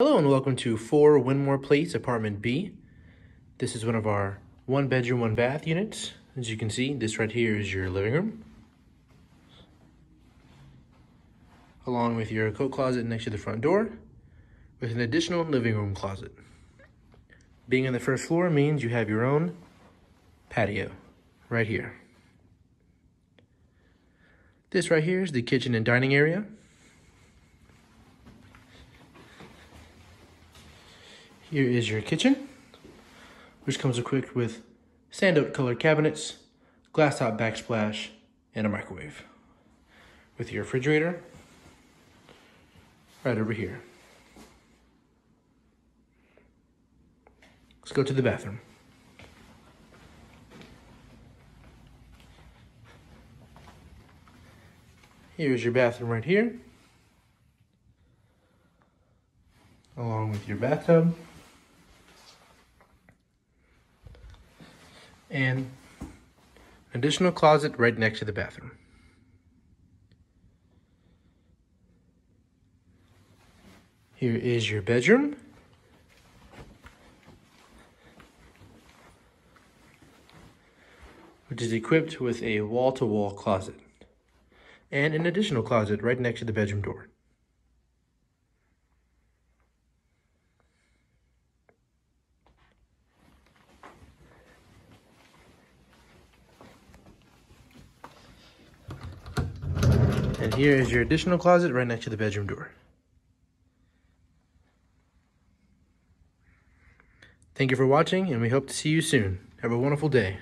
Hello and welcome to 4 Wyndmoor Place, Apartment B. This is one of our one bedroom, one bath units. As you can see, this right here is your living room. Along with your coat closet next to the front door, with an additional living room closet. Being on the first floor means you have your own patio right here. This right here is the kitchen and dining area. Here is your kitchen, which comes equipped with sand out colored cabinets, glass top backsplash, and a microwave. With your refrigerator right over here. Let's go to the bathroom. Here's your bathroom right here. Along with your bathtub. And an additional closet right next to the bathroom. Here is your bedroom. which is equipped with a wall-to-wall -wall closet and an additional closet right next to the bedroom door. And here is your additional closet right next to the bedroom door. Thank you for watching, and we hope to see you soon. Have a wonderful day.